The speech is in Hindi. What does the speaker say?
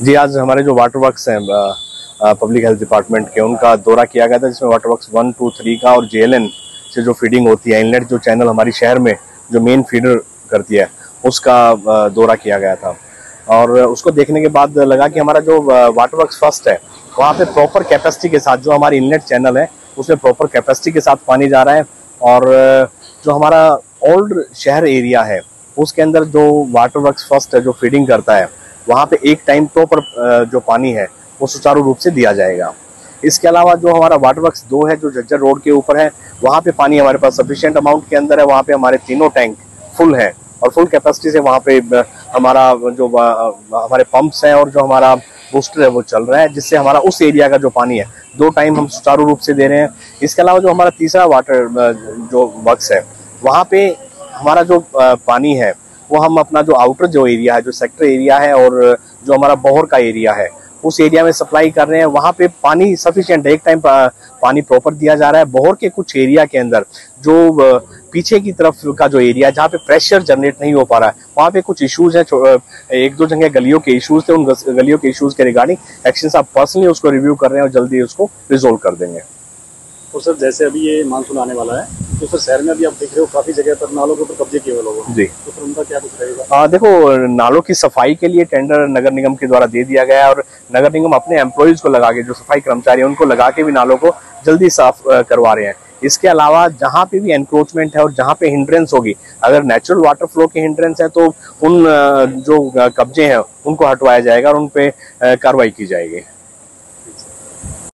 जी, आज हमारे जो वाटर वर्क्स हैं पब्लिक हेल्थ डिपार्टमेंट के, उनका दौरा किया गया था, जिसमें water works one two three का और जेएलएन से जो फीडिंग होती है इनलेट जो चैनल हमारी शहर में जो मेन फीडर करती है, उसका दौरा किया गया था। और उसको देखने के बाद लगा कि हमारा जो वाटर वर्क्स फ़र्स्ट है, वहाँ पे प्रॉपर कैपेसिटी के साथ जो हमारी इनलेट चैनल है, उसमें प्रॉपर कैपेसिटी के साथ पानी जा रहा है और जो हमारा ओल्ड शहर एरिया है, उसके अंदर जो वाटर वर्क फ़र्स्ट है, जो फीडिंग करता है वहाँ पे एक टाइम प्रॉपर जो पानी है, वो सुचारू रूप से दिया जाएगा। इसके अलावा जो हमारा वाटर वर्क दो है, जो जज्जर रोड के ऊपर है, वहाँ पे पानी हमारे पास सफिशियंट अमाउंट के अंदर है, वहाँ पे हमारे तीनों टैंक फुल है और फुल कैपेसिटी से वहाँ पे हमारा जो हमारे पंप्स हैं और जो हमारा बूस्टर है, वो चल रहा है, जिससे हमारा उस एरिया का जो पानी है, दो टाइम हम सुचारू रूप से दे रहे हैं। इसके अलावा जो हमारा तीसरा वाटर जो वर्क्स है, वहाँ पे हमारा जो पानी है वो हम अपना जो आउटर जो एरिया है, जो सेक्टर एरिया है और जो हमारा बोहर का एरिया है, उस एरिया में सप्लाई कर रहे हैं। वहाँ पे पानी सफिशिएंट एक टाइम पानी प्रॉपर दिया जा रहा है। बोहर के कुछ एरिया के अंदर जो पीछे की तरफ़ का जो एरिया जहाँ पे प्रेशर जनरेट नहीं हो पा रहा है, वहाँ पे कुछ इश्यूज़ है। एक दो जगह गलियों के इश्यूज़ थे, उन गलियों के इश्यूज़ के रिगार्डिंग एक्शन आप पर्सनली उसको रिव्यू कर रहे हैं और जल्दी उसको रिजोल्व कर देंगे। तो सर, जैसे अभी ये मानसून आने वाला है तो सर शहर में अभी आप देख रहे हो काफ़ी जगह पर नालों के ऊपर कब्जे किए हुए लोगों जी। तो सर उनका क्या कुछ रहेगा? देखो नालों की सफ़ाई के लिए टेंडर नगर निगम के द्वारा दे दिया गया है और नगर निगम अपने एम्प्लॉयज़ को लगा के जो सफ़ाई कर्मचारी है उनको लगा के भी नालों को जल्दी साफ़ करवा रहे हैं। इसके अलावा जहाँ पे भी एनक्रोचमेंट है और जहाँ पे हिंड्रेंस होगी अगर नेचुरल वाटर फ्लो के हिंड्रेंस है तो उन जो कब्जे हैं उनको हटवाया जाएगा और उन पे कार्रवाई की जाएगी।